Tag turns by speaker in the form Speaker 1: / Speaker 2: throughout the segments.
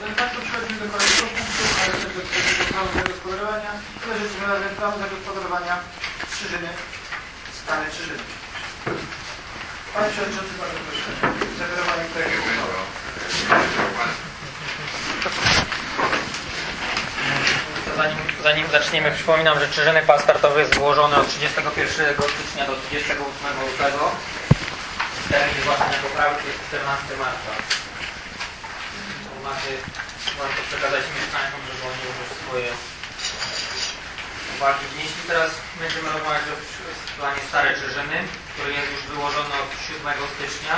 Speaker 1: Zatem Państwo przechodzimy do kolejnego punktu, ale też do tego planu zagospodarowania. Leżymy razem planu zagospodarowania Strzyżyny, stany Strzyżyny. Panie Przewodniczący, bardzo proszę. Zawiadowanie projektu uchwały.
Speaker 2: Zanim, zanim zaczniemy, przypominam, że czyżynek paszportowy jest złożony od 31 stycznia do 28 lutego. Termin zgłaszania poprawek jest 14 marca. Macie, warto przekazać mieszkańcom, żeby oni już swoje uwagi wnieśli. Teraz będziemy rozmawiać o planie Stare Czyżyny, który jest już wyłożony od 7 stycznia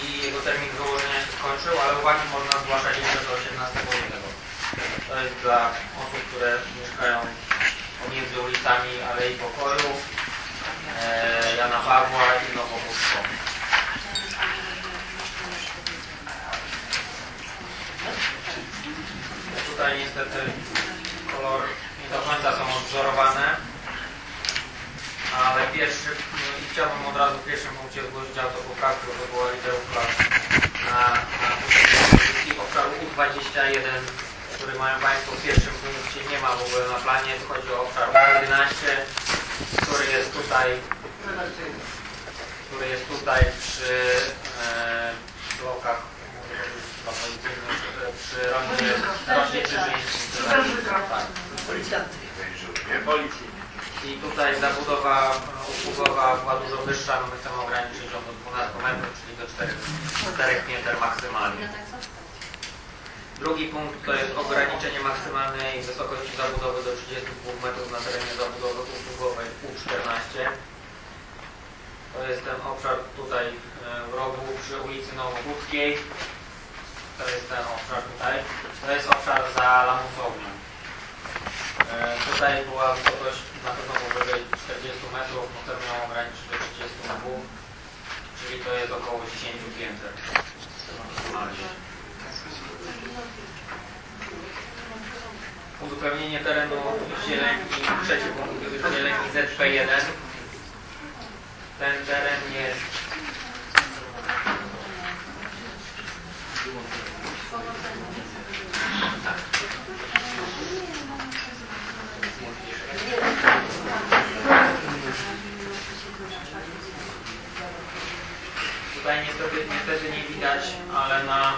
Speaker 2: i jego termin wyłożenia się skończył, ale uwagi można zgłaszać jeszcze do 18 lutego. To jest dla osób, które mieszkają pomiędzy ulicami Alei Pokoju, e, Jana Pawła i Nowochódzką. Tutaj niestety kolory nie do odwzorowane, ale pierwszy, no i chciałbym od razu w pierwszym punkcie zgłosić autopoprawkę, bo to była literówka na, na obszaru U21 który mają Państwo w pierwszym punkcie, nie ma w ogóle na planie. Chodzi o obszar 11, który jest tutaj, który jest tutaj przy e, blokach przy, przy rondzie, rondzie Czyżyńskim. Tak. I tutaj zabudowa usługowa była dużo wyższa, no my chcemy ograniczyć ją do 12 metrów, czyli do 4, 4 pięter maksymalnie. Drugi punkt to jest ograniczenie maksymalnej wysokości zabudowy do 32 metrów na terenie zabudowy usługowej U14. To jest ten obszar tutaj e, w rogu przy ulicy Nowochódzkiej. To jest ten obszar tutaj. To jest obszar za lamusownią. E, tutaj była wysokość na pewno powyżej 40 metrów, chcemy ją ograniczyć do 32, czyli to jest około 10 pięter. Uzupełnienie terenu zieleni, trzeci punkt zieleni ZP1. Ten teren jest Tutaj niestety, niestety nie widać, ale na,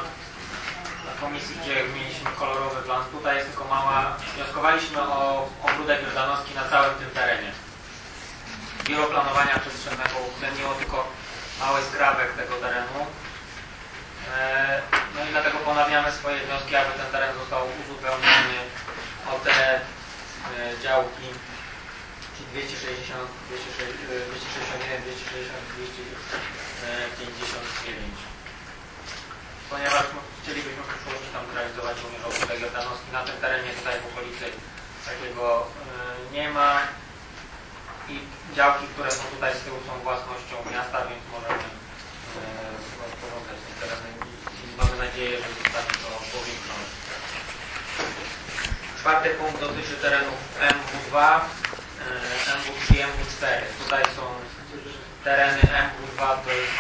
Speaker 2: na komisji, gdzie mieliśmy kolorowy plan, tutaj jest tylko mała, wnioskowaliśmy o ogródek jordanowski na całym tym terenie. Biuro Planowania Przestrzennego uwzględniło tylko mały skrawek tego terenu. E, No i dlatego ponawiamy swoje wnioski, aby ten teren został uzupełniony o te e, działki czyli 260, 261, 260, 259. Ponieważ chcielibyśmy przyszłości tam realizować również ogródek jordanowski, na tym terenie tutaj w okolicy takiego y, nie ma i działki, które są tutaj z tyłu są własnością miasta, więc możemy y, rozporządzać tym terenem i mamy nadzieję, że zostanie to powiększone. Czwarty punkt dotyczy terenów MW2, MW3 i MW4. Tutaj są tereny MW2 to jest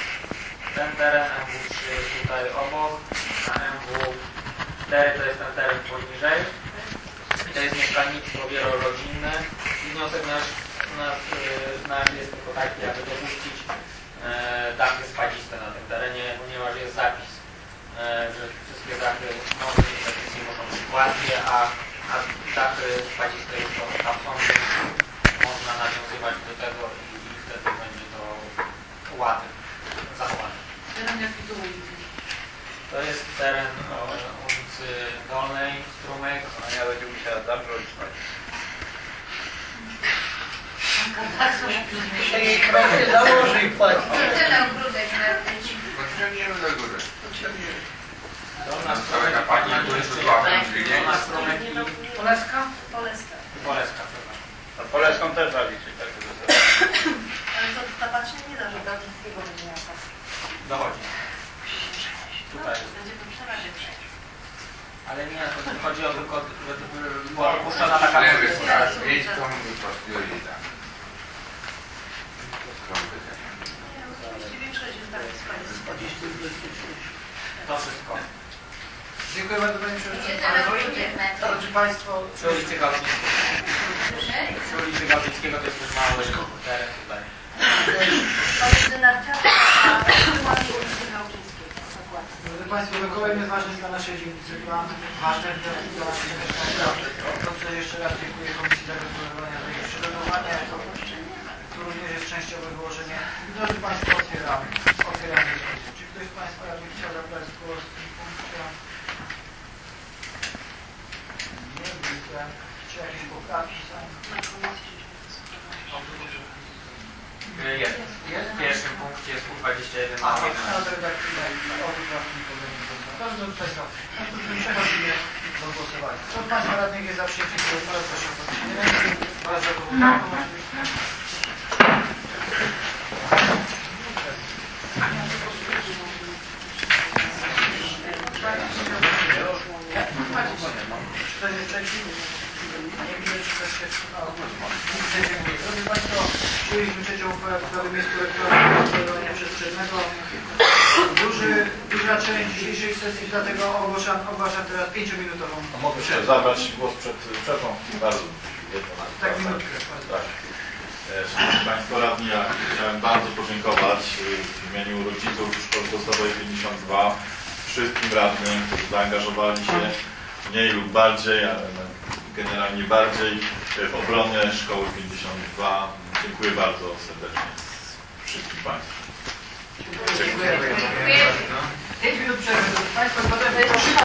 Speaker 2: ten teren, MW3 jest tutaj obok, MW4 to jest ten teren poniżej. I to jest mieszkalnictwo wielorodzinne. I wniosek nasz, nasz, nasz jest tylko taki, aby dopuścić e, dachy spadziste na tym terenie, ponieważ jest zapis, e, że wszystkie dachy nowe inwestycje muszą być płatkie, a, a dachy spadziste już to tam są, można nawiązywać do tego i, i wtedy będzie to ładne, zachowane.
Speaker 3: To
Speaker 2: jest teren o, ulicy Dolnej, Strumyk.
Speaker 4: A ja będę musiała zabrać.
Speaker 3: Się jej założy i płaci.
Speaker 5: Tyle ogródek miał być.
Speaker 4: Pociągniemy do góry.
Speaker 2: Dolna
Speaker 4: Całego
Speaker 2: Strumyk,
Speaker 4: pani
Speaker 2: pani
Speaker 4: tu
Speaker 2: jeszcze
Speaker 4: jest łapem
Speaker 2: jedna.
Speaker 4: dźwignięta.
Speaker 2: Dolna Strumyk i
Speaker 3: Poleska?
Speaker 5: Poleska.
Speaker 2: Boleska, przepraszam.
Speaker 4: A Polską też zaliczyć tak
Speaker 5: Ale to ta patrzenie nie da, że Dawnickiego będzie miała.
Speaker 2: Dochodzi. Tutaj jest.
Speaker 5: Będzie to przerażać.
Speaker 2: Ale nie, to chodzi o tylko, że była dopuszczona taka
Speaker 4: Nie
Speaker 2: możliwość.
Speaker 4: wiem, mieć tą wyprostuję tak. Skąpy te.
Speaker 5: Jeśli większość jest tak spać.
Speaker 2: To wszystko.
Speaker 1: Dziękuję bardzo Panie Przewodniczący. Drodzy Państwo,
Speaker 2: Przy ulicy Gałczyńskiego. Przy ulicy Gałczyńskiego to jest też mały teren tutaj.
Speaker 5: Pomiędzy Narciarką a tyłami ulicy Gałczyńskiej. Dokładnie.
Speaker 1: Drodzy Państwo, Mikołaj jest ważny dla naszej dzielnicy, dla ważny dla, dla naszych mieszkańców. Dobrze, jeszcze raz dziękuję Komisji Zagospodarowania za jej przygotowanie. Tu również jest częściowe wyłożenie. Drodzy Państwo, otwieramy. Otwieramy dyskusję. Czy ktoś z Państwa radnych chciał zabrać głos w tym punkcie? Nie widzę. Czy jakieś poprawki są?
Speaker 2: Jest. W pierwszym punkcie jest U21
Speaker 1: A,
Speaker 2: na
Speaker 1: redakcyjne o Państwo, no to przechodzimy do głosowania. Kto z Państwa radnych jest za przyjęciem tego uchwały, proszę o podniesienie ręki oraz za przyjęliśmy trzecią uchwałę w sprawie miejscu gospodarowania przestrzennego. Duży, duża część dzisiejszej sesji, dlatego ogłaszam, ogłaszam teraz pięciominutową.
Speaker 6: A mogę się zabrać głos przed przerwą? Bardzo jedno.
Speaker 1: Tak, minutkę.
Speaker 6: Tak. E, Szanowni Państwo Radni, ja chciałem bardzo podziękować e, w imieniu rodziców Szkoły Podstawowej 52 wszystkim radnym, którzy zaangażowali się mniej lub bardziej, ale generalnie bardziej e, w obronę Szkoły 52. Dziękuję bardzo serdecznie wszystkim Państwu.
Speaker 1: Dziękuję. Pięć minut przerwy,